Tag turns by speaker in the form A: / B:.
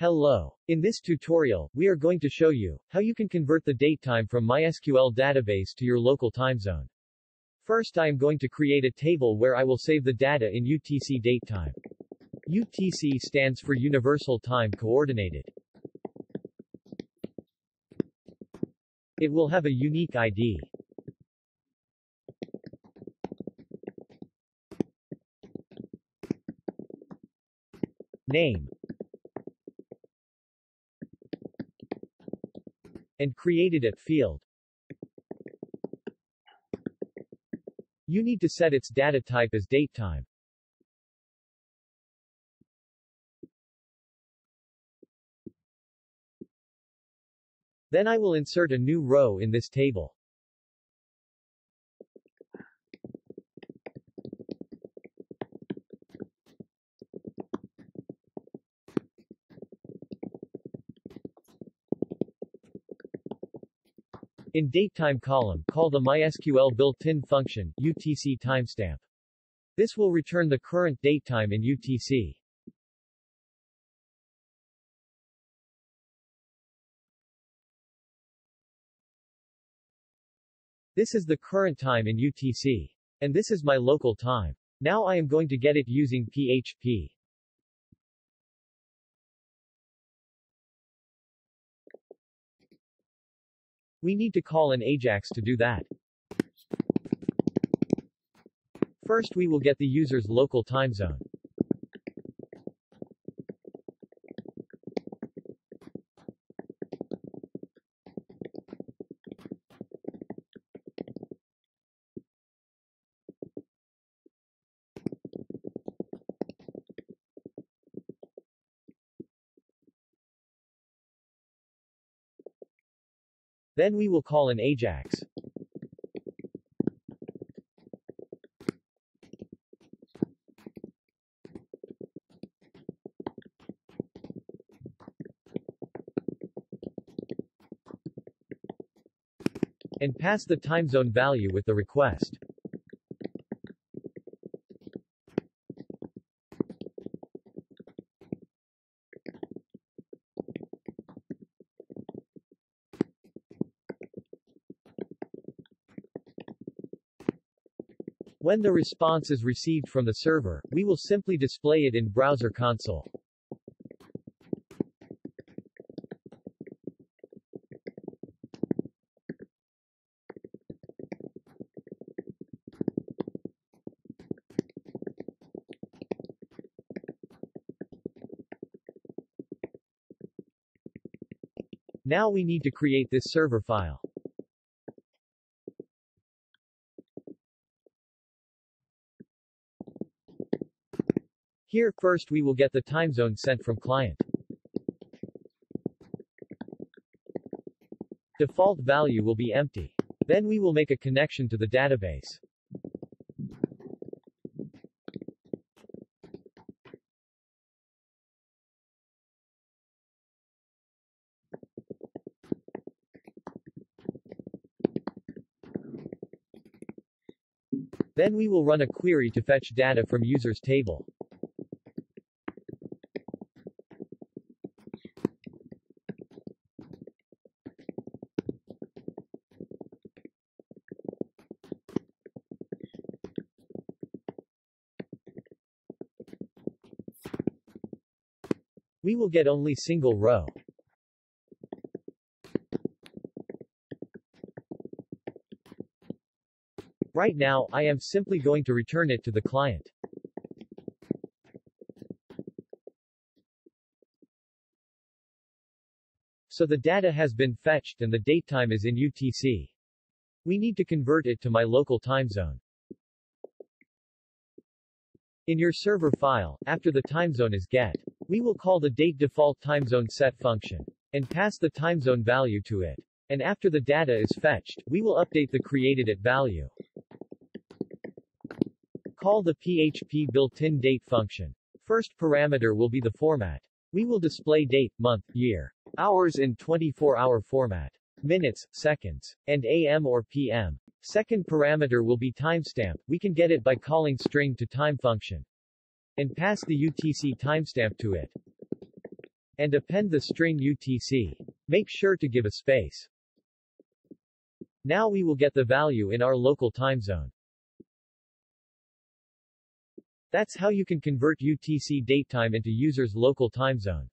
A: Hello. In this tutorial, we are going to show you how you can convert the date time from MySQL database to your local time zone. First I am going to create a table where I will save the data in UTC datetime. UTC stands for Universal Time Coordinated. It will have a unique ID. Name and created at field. You need to set its data type as date datetime. Then I will insert a new row in this table. In datetime column, call the MySQL built-in function, UTC timestamp. This will return the current datetime in UTC. This is the current time in UTC. And this is my local time. Now I am going to get it using PHP. We need to call an AJAX to do that. First we will get the user's local time zone. Then we will call an AJAX. and pass the time zone value with the request. When the response is received from the server, we will simply display it in Browser console. Now we need to create this server file. Here, first we will get the time zone sent from client. Default value will be empty. Then we will make a connection to the database. Then we will run a query to fetch data from users table. We will get only single row. Right now, I am simply going to return it to the client. So the data has been fetched and the datetime is in UTC. We need to convert it to my local time zone. In your server file, after the time zone is get, we will call the date default time zone set function and pass the time zone value to it. And after the data is fetched, we will update the created at value. Call the PHP built-in date function. First parameter will be the format. We will display date, month, year, hours in 24-hour format, minutes, seconds, and AM or PM. Second parameter will be timestamp. We can get it by calling string to time function and pass the UTC timestamp to it. and append the string UTC. Make sure to give a space. Now we will get the value in our local time zone. That's how you can convert UTC datetime into user's local time zone.